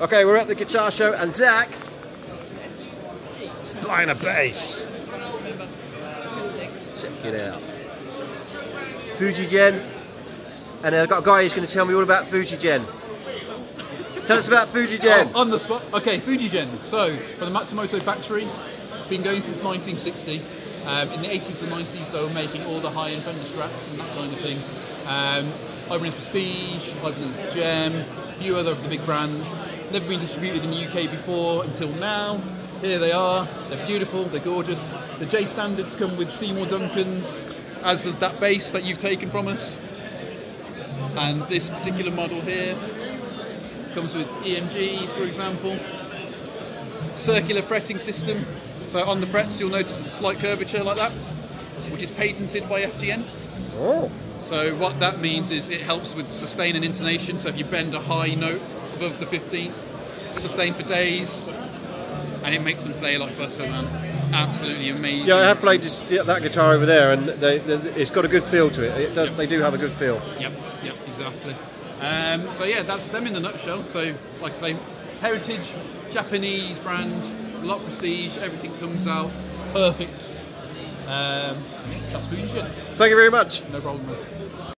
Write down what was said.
Okay, we're at the guitar show, and Zach is playing a bass. Check it out. Fujigen, and I've got a guy who's going to tell me all about Fujigen. Tell us about Fujigen. Oh, on the spot. Okay, Fujigen. So, from the Matsumoto factory, been going since 1960. Um, in the 80s and 90s, they were making all the high-end Fender Strats and that kind of thing. Um, Ibanez Prestige, Ibanez JEM, a few other of the big brands. Never been distributed in the UK before until now. Here they are. They're beautiful. They're gorgeous. The J standards come with Seymour Duncans, as does that bass that you've taken from us. And this particular model here comes with EMGs, for example. Circular fretting system. So on the frets, you'll notice a slight curvature like that, which is patented by FGN. Oh. So what that means is it helps with sustain and intonation. So if you bend a high note above the 15th, sustained for days, and it makes them play like butter, man. Absolutely amazing. Yeah, I have played this, that guitar over there, and they, they, it's got a good feel to it. It does. They do have a good feel. Yep, yep, exactly. Um, so yeah, that's them in the nutshell. So like I say, heritage, Japanese brand, a lot of prestige, everything comes out perfect. Um, that's. Thank you very much. No problem.